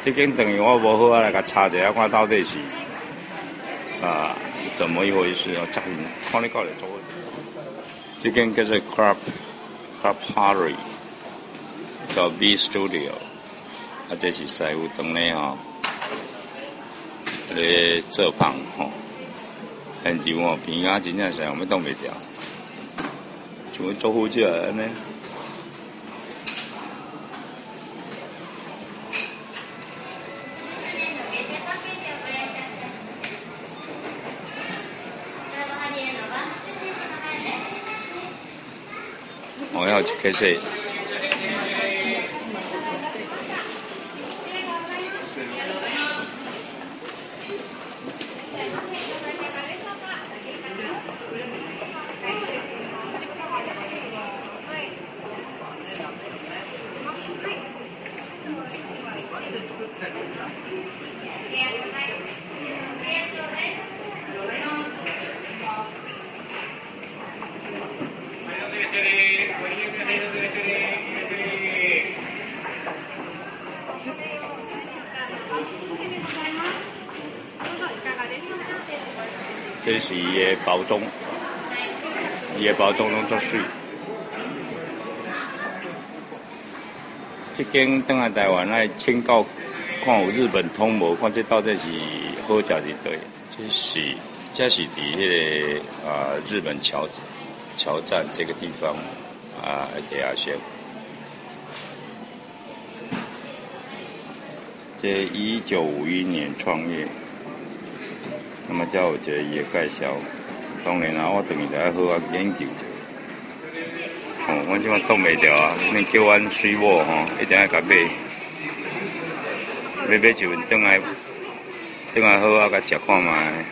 这间等于我无好啊来甲查一下，看到底是啊怎么一回事哦。查看你过来做。这间叫做 club club Harry，叫 B Studio，啊这是师傅当咧吼，咧做饭吼，现场哦边啊真正是我们挡袂掉，像做好食安尼。我要去开始。这是伊的包装，伊的包装拢足水。这间等下台湾来请教，看有日本通无？看这到底是好食是对？这是这是伫迄个啊日本桥桥站这个地方啊底下先。这一九五一年创业。那么才有一个伊的介绍，当然啊，我等于就要好好研究者。哦，我即款挡袂掉啊！恁叫阮水某吼，一定要甲买，买买就等来，等来好好甲食看卖。